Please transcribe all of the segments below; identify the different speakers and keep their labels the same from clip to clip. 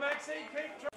Speaker 1: Maxine, keep trying.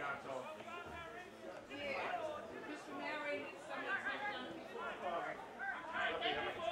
Speaker 1: never got Yeah,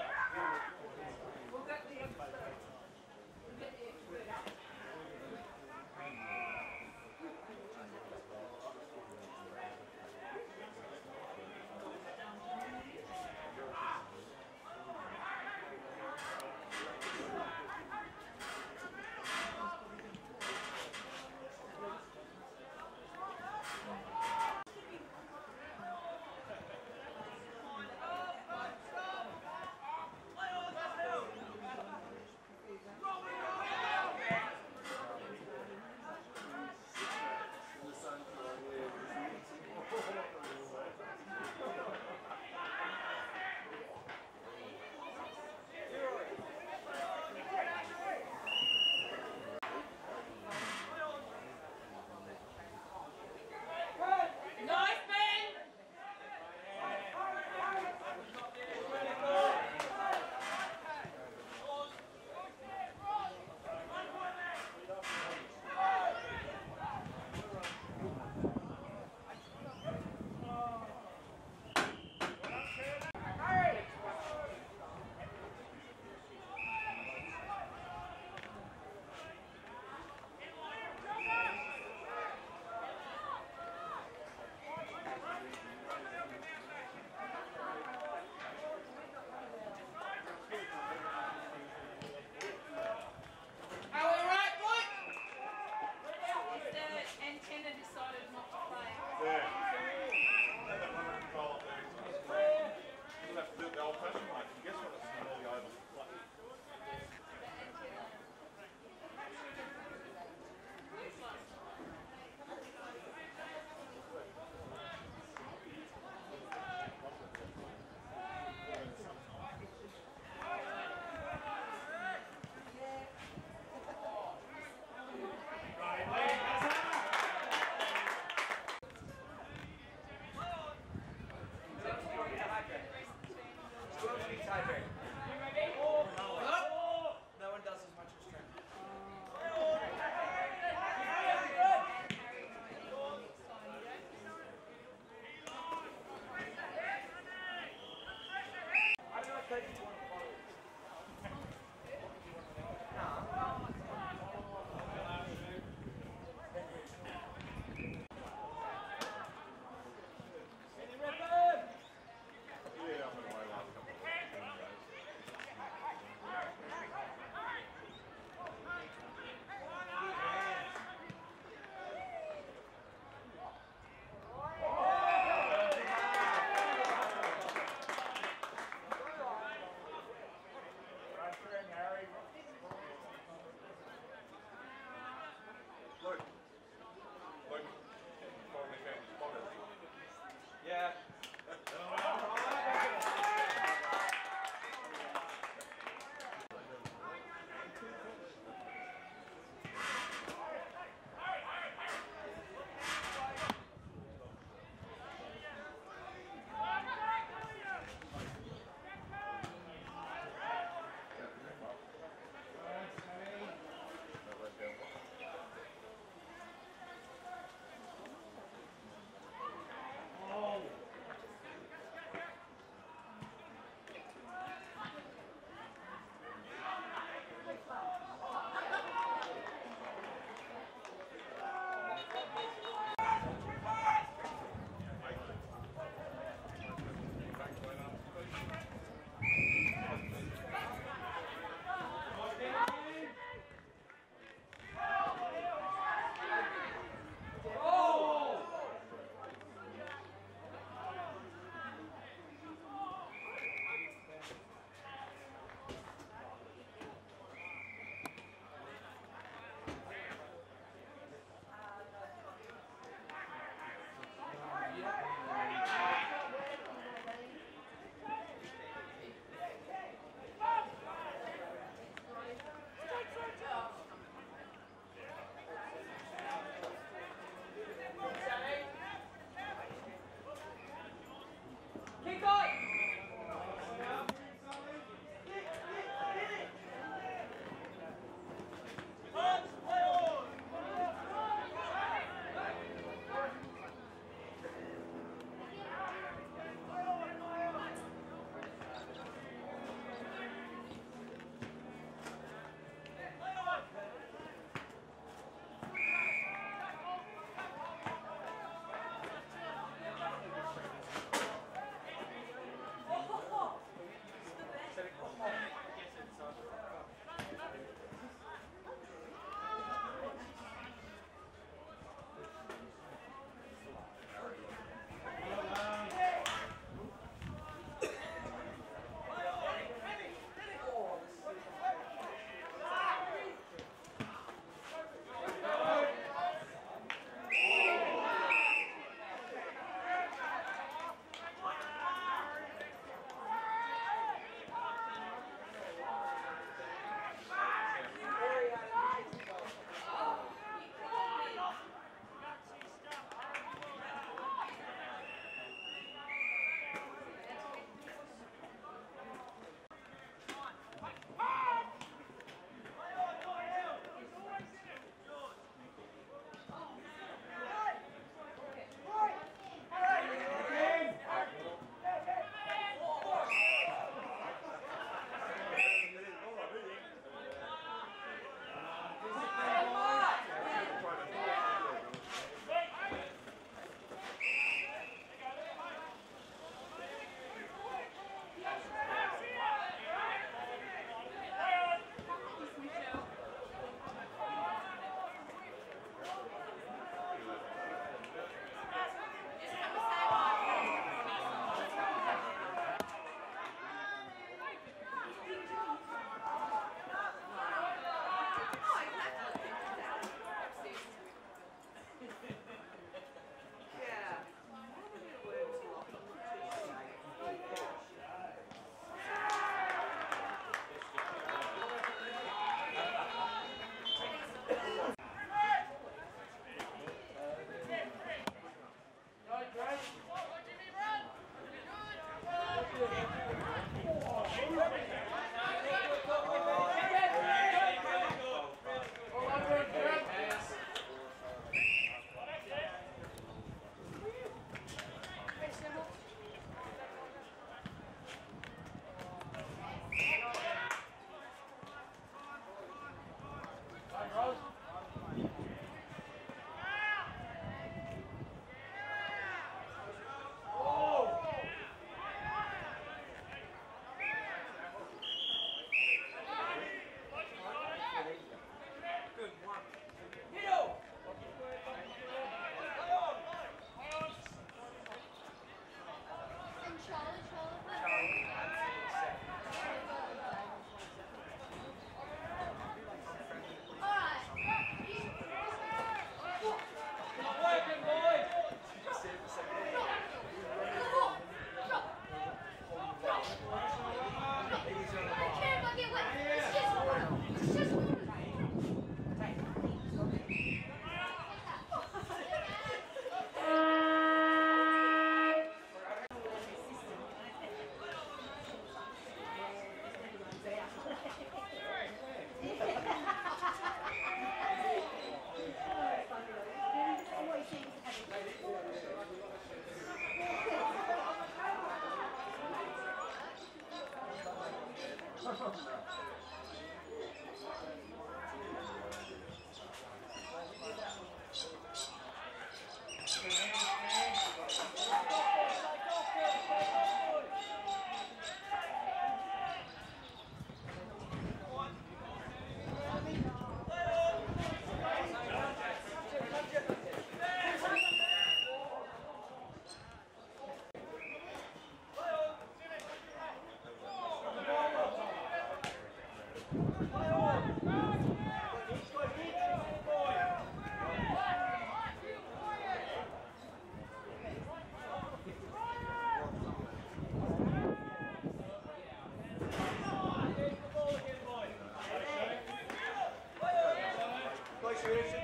Speaker 1: Association.